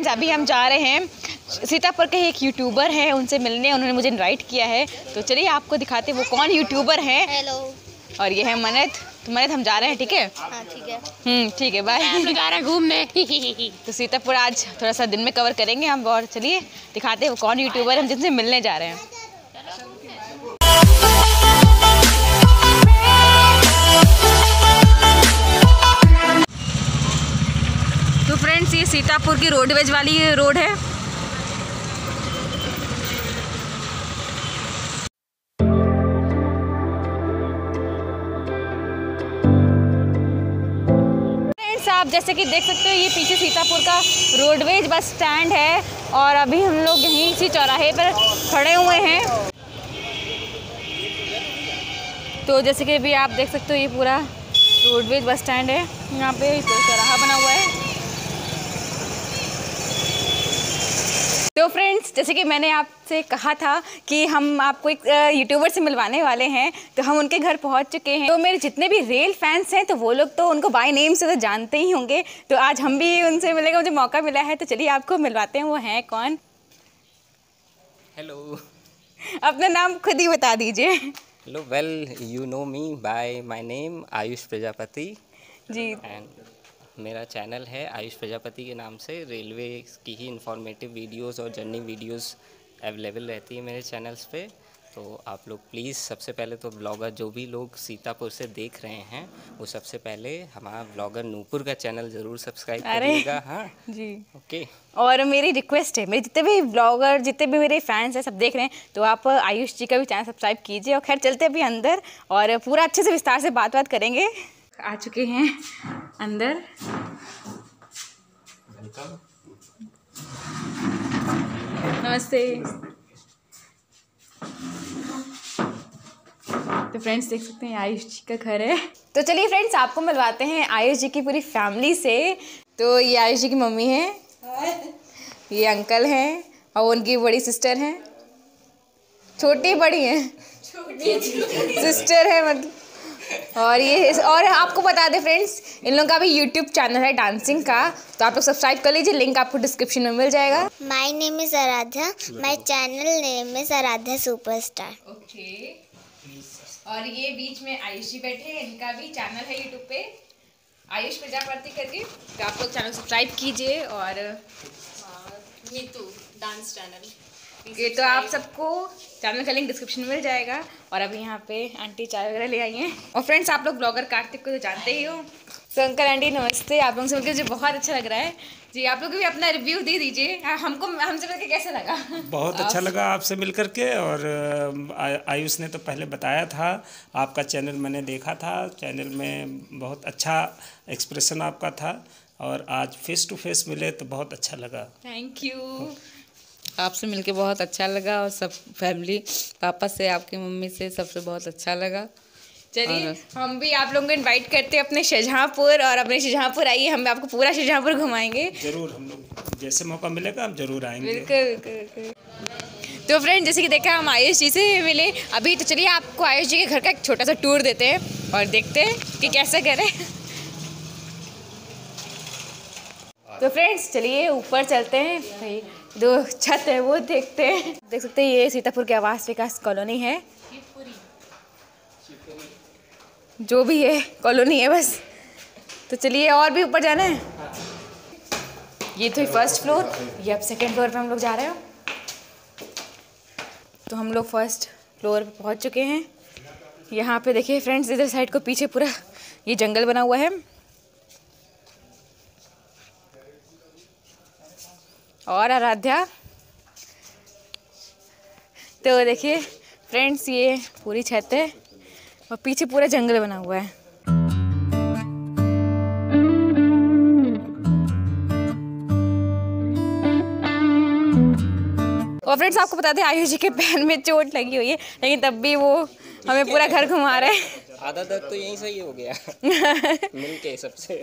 Friends अभी हम जा रहे हैं। सीतापुर के एक यूट्यूबर हैं उनसे मिलने उन्होंने मुझे इनवाइट किया है। तो चलिए आपको दिखाते हैं वो कौन यूट्यूबर हैं। हेलो और ये है मनत। तो मनत हम जा रहे हैं ठीक है? हाँ ठीक है। हम्म ठीक है बाय जा रहे घूमने। तो सीतापुर आज थोड़ा सा दिन में कवर करेंगे हम और चलिए दिखाते हैं वो कौन यूट्यूबर है हम जिनसे मिलने जा रहे हैं। सीतापुर की रोडवेज़ वाली रोड है। आप जैसे कि देख सकते हो, ये पीछे सीतापुर का रोडवेज़ बस स्टैंड है और अभी हम लोग यहीं इसी चौराहे पर खड़े हुए हैं। तो जैसे कि अभी आप देख सकते हो, ये पूरा रोडवेज़ बस स्टैंड है। यहाँ पे चौराहा बना हुआ है। तो फ्रेंड्स जैसे कि मैंने आपसे कहा था कि हम आपको एक यूट्यूबर से मिलवाने वाले हैं तो हम उनके घर पहुँच चुके हैं। तो मेरे जितने भी रेल फैंस हैं तो वो लोग तो उनको बाय नेम से तो जानते ही होंगे। तो आज हम भी उनसे मिलेंगे मुझे मौका मिला है तो चलिए आपको मिलवाते हैं वो हैं कौन? हेलो अपना नाम खुद ही बता दीजिए। Hello well you know me by my name Ayush Prajapati ji. And मेरा चैनल है आयुष प्रजापति के नाम से। रेलवे की ही इंफॉर्मेटिव वीडियोस और जर्नी वीडियोस अवेलेबल रहती है मेरे चैनल्स पे। तो आप लोग प्लीज़ सबसे पहले तो ब्लॉगर जो भी लोग सीतापुर से देख रहे हैं वो सबसे पहले हमारा ब्लॉगर नूपुर का चैनल ज़रूर सब्सक्राइब। करिएगा हाँ। जी। ओके और मेरी रिक्वेस्ट है मेरे जितने भी ब्लॉगर जितने भी मेरे फैंस हैं सब देख रहे हैं तो आप आयुष जी का भी चैनल सब्सक्राइब कीजिए और खैर चलते अभी अंदर और पूरा अच्छे से विस्तार से बात बात करेंगे। आ चुके हैं अंदर। नमस्ते। तो फ्रेंड्स देख सकते हैं आयुष जी का घर है। तो चलिए फ्रेंड्स आपको मिलवाते हैं आयुष जी की पूरी फैमिली से। तो ये आयुष जी की मम्मी है। ये अंकल हैं और उनकी बड़ी सिस्टर हैं। छोटी बड़ी हैं। सिस्टर है मतलब। और ये और आपको बता दें फ्रेंड्स इन लोगों का भी यूट्यूब चैनल है डांसिंग का। तो आप लोग सब्सक्राइब कर लीजिए लिंक आपको डिस्क्रिप्शन में मिल जाएगा। My name is Aaradhya my channel name is Aaradhya superstar okay और ये बीच में आयुष जी बैठे हैं इनका भी चैनल है यूट्यूब पे। आयुष प्रजापति करके तो आप लोग चैनल सब्सक्राइब कीजिए और नीतू डांस चैनल ये तो आप सबको चैनल का लिंक डिस्क्रिप्शन में मिल जाएगा। और अभी यहाँ पे आंटी चाय वगैरह ले आई हैं। और फ्रेंड्स आप लोग ब्लॉगर कार्तिक को तो जानते ही हो। तो अंकल आंटी नमस्ते। आप लोगों से मिलकर मुझे बहुत अच्छा लग रहा है। जी आप लोग भी अपना रिव्यू दे दीजिए। हमको हमसे मिलकर कैसा लगा? बहुत अच्छा लगा आपसे मिल करके और आयुष ने तो पहले बताया था आपका चैनल मैंने देखा था। चैनल में बहुत अच्छा एक्सप्रेशन आपका था। और आज फेस टू फेस मिले तो बहुत अच्छा लगा। थैंक यू आपसे मिलके बहुत अच्छा लगा और सब फैमिली पापा से आपकी मम्मी से सबसे बहुत अच्छा लगा। चलिए हम भी आप लोगों को इनवाइट करते हैं अपने शाहजहाँपुर और अपने शाहजहाँपुर आइए हम आपको पूरा शाहजहाँपुर घुमाएँगे। ज़रूर हम लोग जैसे मौका मिलेगा हम ज़रूर आएँगे। बिल्कुल। तो फ्रेंड जैसे कि देखा हम आयुष जी से मिले। अभी तो चलिए आपको आयुष जी के घर का एक छोटा सा टूर देते हैं और देखते हैं कि कैसे करें तो फ्रेंड्स चलिए ऊपर चलते हैं। भाई, दो छत है, वो देखते हैं। देख सकते हैं, ये सीतापुर के आवास विकास कॉलोनी है। जो भी है, कॉलोनी है बस। तो चलिए और भी ऊपर जाना है। ये तो फ़र्स्ट फ्लोर ये अब सेकंड फ्लोर पे हम लोग जा रहे हो। तो हम लोग फ़र्स्ट फ्लोर पे पहुँच चुके हैं। यहाँ पे देखिए फ्रेंड्स इधर साइड को पीछे पूरा ये जंगल बना हुआ है। और आराध्या। तो देखिए फ्रेंड्स ये पूरी छत है और पीछे पूरा जंगल बना हुआ है। और फ्रेंड्स आपको बता दें आयुष जी के पैर में चोट लगी हुई है लेकिन तब भी वो हमें पूरा घर घुमा रहे हैं। आधा दर्द तो यहीं से ही हो गया। मिल के सबसे।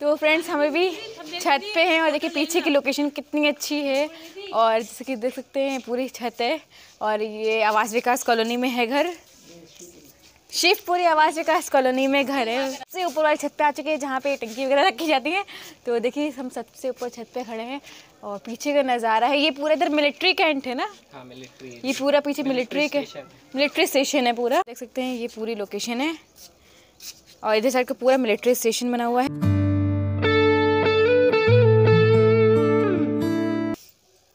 तो फ्रेंड्स हमें भी छत पे हैं और देखिए पीछे की लोकेशन कितनी अच्छी है। और जैसे कि देख सकते हैं पूरी छत है और ये आवास विकास कॉलोनी में है घर। शिवपुरी आवास विकास कॉलोनी में घर है। सबसे ऊपर वाली छत पे आ चुके हैं जहाँ पे टंकी वगैरह रखी जाती है। तो देखिए हम सबसे ऊपर छत पे खड़े हैं और पीछे का नज़ारा है। ये पूरा इधर मिलिट्री कैंट है ना? हाँ मिलिट्री ये पूरा पीछे मिलिट्री के मिलिट्री स्टेशन है पूरा। देख सकते हैं ये पूरी लोकेशन है। और इधर साइड का पूरा मिलिट्री स्टेशन बना हुआ है।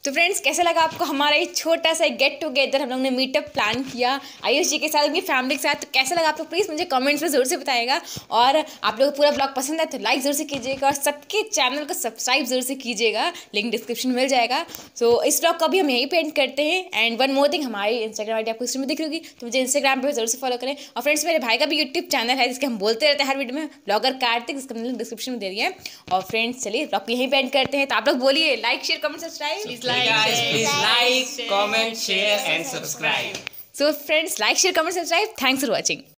तो फ्रेंड्स कैसा लगा आपको हमारा ये छोटा सा गेट टुगेदर हम लोग ने मीटअप प्लान किया, आयुष जी के साथ उनकी फैमिली के साथ। तो कैसा लगा आपको? प्लीज़ मुझे कमेंट्स में ज़रूर से बताएगा। और आप लोग पूरा ब्लॉग पसंद है तो लाइक ज़रूर से कीजिएगा और सबके चैनल को सब्सक्राइब ज़रूर से कीजिएगा। लिंक डिस्क्रिप्शन में मिल जाएगा। तो इस ब्लॉग को भी हम यहीं पेंट करते हैं। एंड वन मोर थिंग हमारी इंस्टाग्राम आई आपको इसमें दिख रही होगी। तो मुझे इंस्टाग्राम पर ज़रूर से फॉलो करें। और फ्रेंड्स मेरे भाई का भी यूट्यूब चैनल है, जिसके हम बोलते रहते हैं हर वीडियो में। ब्लॉगर कार्तिक जिसका लिंक डिस्क्रिप्शन में दे दिया है। और फ्रेंड्स चलिए ब्लॉग को यहीं पेंट करते हैं। तो आप लोग बोलिए like share comment subscribe Guys, please like, comment, share and subscribe. So friends, like, share, comment, subscribe. Thanks for watching.